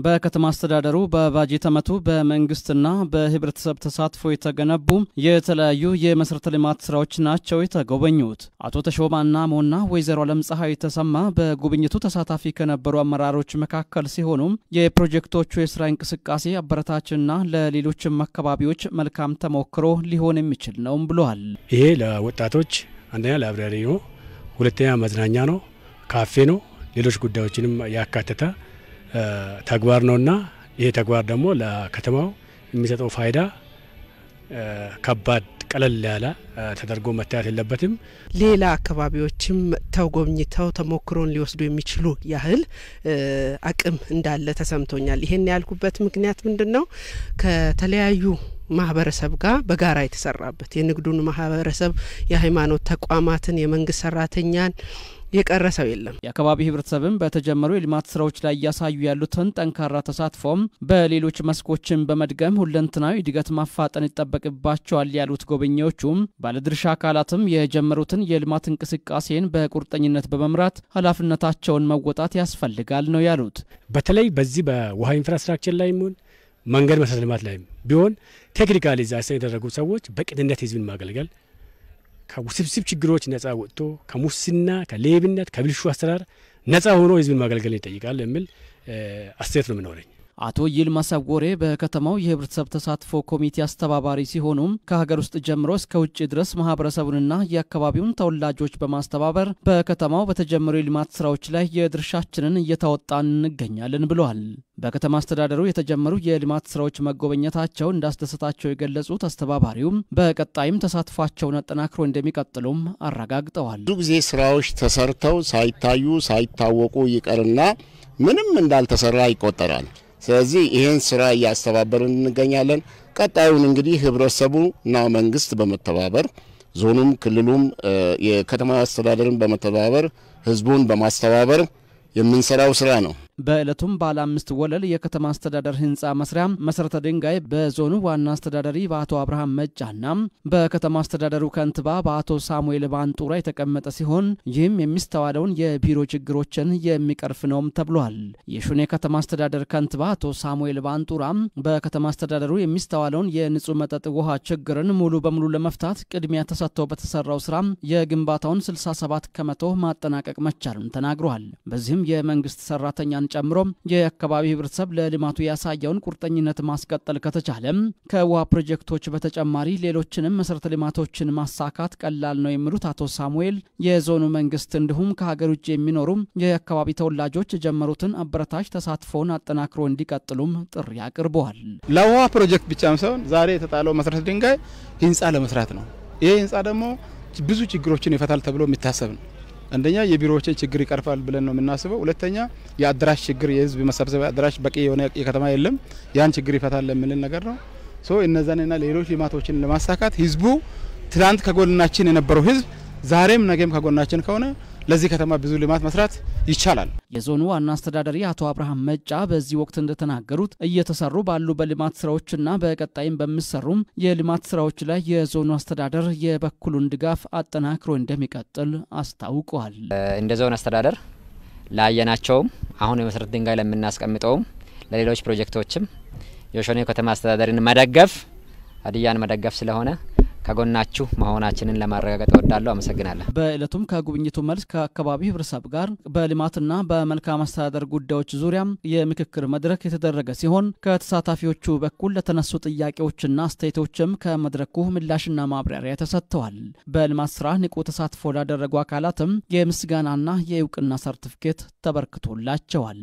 በከተማ አስተዳደሩ በባጀት ዓመቱ በመንግስትና በህብረተሰብ ተሳትፎ የተገነቡ የተለያዩ የመሠረተ ልማት ስራዎች ናቸው የተጎበኙት። አቶ ተሾማና ሞና ወይዘሮ አለም ፀሐይ ተሰማ በጉብኝቱ ተሳታፊ ከነበሩ አመራሮች መካከል ሲሆኑ የፕሮጀክቶቹ የስራ እንቅስቃሴ አበረታችና ለሌሎችም አካባቢዎች መልካም ተሞክሮ ሊሆን የሚችል ነውም ብለዋል። ይሄ ለወጣቶች አንደኛ library ነው፣ ሁለተኛ መዝናኛ ነው፣ ካፌ ነው፣ ሌሎች ጉዳዮችንም ያካተተ ተግባር ነውና ይሄ ተግባር ደግሞ ለከተማው የሚሰጠው ፋይዳ ከባድ ቀለል ያለ ተደርጎ መታየት የለበትም። ሌላ አካባቢዎችም ተጎብኝተው ተሞክሮን ሊወስዱ የሚችሉ ያህል አቅም እንዳለ ተሰምቶኛል። ይሄን ያልኩበት ምክንያት ምንድን ነው? ከተለያዩ ማህበረሰብ ጋር በጋራ የተሰራበት የንግዱን ማህበረሰብ፣ የሃይማኖት ተቋማትን፣ የመንግስት ሰራተኛን የቀረ ሰው የለም። የአካባቢ ህብረተሰብም በተጀመሩ የልማት ስራዎች ላይ እያሳዩ ያሉትን ጠንካራ ተሳትፎም በሌሎች መስኮችን በመድገም ሁለንተናዊ እድገት ማፋጠን ይጠበቅባቸዋል ያሉት ጎብኚዎቹም ባለድርሻ አካላትም የጀመሩትን የልማት እንቅስቃሴን በቁርጠኝነት በመምራት ኃላፊነታቸውን መወጣት ያስፈልጋል ነው ያሉት። በተለይ በዚህ በውሃ infrastructure ላይ ሆነ መንገድ መሰረተ ልማት ላይም ቢሆን ቴክኒካሊ ዛ የተደረጉ ሰዎች በቅንነት ህዝብን ማገልገል ከውስብስብ ችግሮች ነጻ ወጥቶ ከሙስና፣ ከሌብነት፣ ከብልሹ አሰራር ነጻ ሆኖ ህዝብን ማገልገል ይጠይቃል የሚል አስተያየት ነው የምኖረኝ። አቶ ይልማ ሰጎሬ በከተማው የህብረተሰብ ተሳትፎ ኮሚቴ አስተባባሪ ሲሆኑም ከሀገር ውስጥ ጀምሮ እስከ ውጭ ድረስ ማህበረሰቡንና የአካባቢውን ተወላጆች በማስተባበር በከተማው በተጀመሩ የልማት ስራዎች ላይ የድርሻችንን እየተወጣን እንገኛለን ብለዋል። በከተማ አስተዳደሩ የተጀመሩ የልማት ስራዎች መጎበኘታቸው እንዳስደሰታቸው የገለጹት አስተባባሪውም በቀጣይም ተሳትፏቸውን አጠናክሮ እንደሚቀጥሉም አረጋግጠዋል። ብዙ ጊዜ ስራዎች ተሰርተው ሳይታዩ ሳይታወቁ ይቀርና ምንም እንዳልተሰራ ይቆጠራል። ስለዚህ ይህን ስራ እያስተባበርን እንገኛለን። ቀጣዩን እንግዲህ ህብረተሰቡ መንግስት በመተባበር ዞኑም፣ ክልሉም የከተማ አስተዳደርን በመተባበር ህዝቡን በማስተባበር የምንሰራው ስራ ነው። በዕለቱም ባለ አምስት ወለል የከተማ አስተዳደር ህንፃ መስሪያ መሰረተ ድንጋይ በዞኑ ዋና አስተዳዳሪ በአቶ አብርሃም መጫና በከተማ አስተዳደሩ ከንቲባ በአቶ ሳሙኤል ባንጡራ የተቀመጠ ሲሆን ይህም የሚስተዋለውን የቢሮ ችግሮችን የሚቀርፍ ነውም ተብሏል። የሹኔ ከተማ አስተዳደር ከንቲባ አቶ ሳሙኤል ባንጡራ በከተማ አስተዳደሩ የሚስተዋለውን የንጹህ መጠጥ ውሃ ችግርን ሙሉ በሙሉ ለመፍታት ቅድሚያ ተሰጥቶ በተሰራው ስራ የግንባታውን 67 ከመቶ ማጠናቀቅ መቻሉን ተናግረዋል። በዚህም የመንግስት ሰራተኛን ጨምሮ የአካባቢ ህብረተሰብ ለልማቱ ያሳየውን ቁርጠኝነት ማስቀጠል ከተቻለም ከውሃ ፕሮጀክቶች በተጨማሪ ሌሎችንም መሰረተ ልማቶችን ማሳካት ቀላል ነው የሚሉት አቶ ሳሙኤል የዞኑ መንግስት እንዲሁም ከሀገር ውጭ የሚኖሩ የአካባቢ ተወላጆች የጀመሩትን አበረታች ተሳትፎውን አጠናክሮ እንዲቀጥሉም ጥሪ አቅርበዋል። ለውሃ ፕሮጀክት ብቻም ሳይሆን ዛሬ የተጣለው መሰረተ ድንጋይ ህንፃ ለመስራት ነው። ይህ ህንፃ ደግሞ ብዙ ችግሮችን ይፈታል ተብሎ የሚታሰብ ነው። አንደኛ የቢሮዎችን ችግር ይቀርፋል ብለን ነው የምናስበው። ሁለተኛ የአዳራሽ ችግር የህዝብ መሰብሰቢያ አዳራሽ በቂ የሆነ የከተማ የለም። ያን ችግር ይፈታል የምልን ነገር ነው። so እነዛንና ሌሎች ልማቶችን ለማሳካት ህዝቡ ትናንት ከጎናችን የነበረው ህዝብ ዛሬም ነገም ከጎናችን ከሆነ ለዚህ ከተማ ብዙ ልማት መስራት ይቻላል። የዞኑ ዋና አስተዳዳሪ አቶ አብርሃም መጫ በዚህ ወቅት እንደተናገሩት እየተሰሩ ባሉ በልማት ስራዎችና በቀጣይም በሚሰሩም የልማት ስራዎች ላይ የዞኑ አስተዳደር የበኩሉን ድጋፍ አጠናክሮ እንደሚቀጥል አስታውቀዋል። እንደ ዞን አስተዳደር ላየናቸውም አሁን የመሰረት ድንጋይ ለምናስቀምጠውም ለሌሎች ፕሮጀክቶችም የሾኔ ከተማ አስተዳደርን መደገፍ ሀዲያን መደገፍ ስለሆነ ከጎናችሁ መሆናችንን ለማረጋገጥ እወዳለሁ። አመሰግናለሁ። በዕለቱም ከጉብኝቱ መልስ ከአካባቢ ህብረተሰብ ጋር በልማትና በመልካም አስተዳደር ጉዳዮች ዙሪያም የምክክር መድረክ የተደረገ ሲሆን ከተሳታፊዎቹ በኩል ለተነሱ ጥያቄዎችና አስተያየቶችም ከመድረኩ ምላሽና ማብራሪያ ተሰጥተዋል። በልማት ስራ ንቁ ተሳትፎ ላደረጉ አካላትም የምስጋናና የእውቅና ሰርቲፊኬት ተበርክቶላቸዋል።